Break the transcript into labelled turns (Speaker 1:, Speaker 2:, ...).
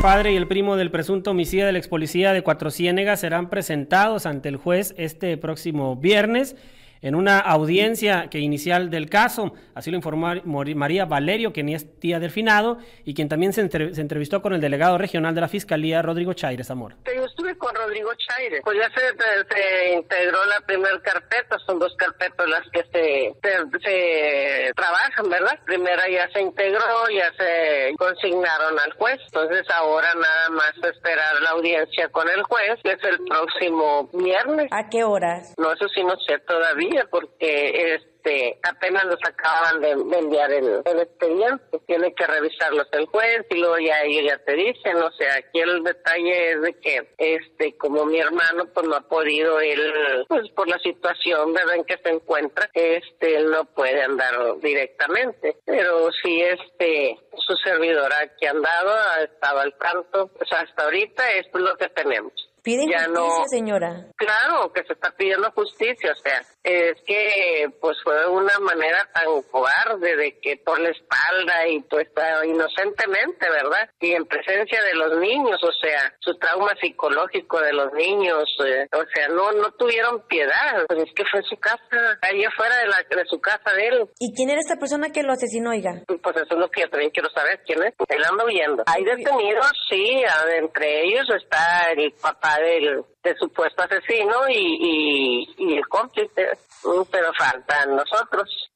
Speaker 1: padre y el primo del presunto homicida del ex policía de Cuatro Ciénegas serán presentados ante el juez este próximo viernes en una audiencia que inicial del caso. Así lo informó María Valerio, quien es tía del finado y quien también se, entrevistó con el delegado regional de la Fiscalía, Rodrigo Chaires Zamora.
Speaker 2: Rodrigo Chaires, pues ya se, integró la primera carpeta, son dos carpetas las que se, se, trabajan, ¿verdad? Primera ya se integró, ya se consignaron al juez, entonces ahora nada más esperar la audiencia con el juez, que es el próximo viernes.
Speaker 3: ¿A qué horas?
Speaker 2: No, eso sí no sé todavía porque este apenas nos acaban de, enviar el, expediente, tiene que revisarlos el juez y luego ya ellos ya te dicen, o sea, aquí el detalle es de que este como mi hermano pues no ha podido él pues por la situación verdad en que se encuentra, este él no puede andar directamente, pero sí este su servidora que ha andado ha estado al tanto, pues hasta ahorita es lo que tenemos.
Speaker 3: ¿Piden justicia, señora?
Speaker 2: Claro, que se está pidiendo justicia, o sea, es que pues fue una manera tan cobarde de que por la espalda y pues inocentemente, ¿verdad? Y en presencia de los niños, o sea, su trauma psicológico de los niños, eh, o sea, no no tuvieron piedad, pues es que fue su casa, ahí afuera de, la, de su casa de él.
Speaker 3: ¿Y quién era esta persona que lo asesinó, oiga?
Speaker 2: Pues eso es lo que yo también quiero saber, ¿quién es? Él anda huyendo. Hay detenidos, sí, entre ellos está el papá del, supuesto asesino y, y, y el cómplice, pero faltan nosotros.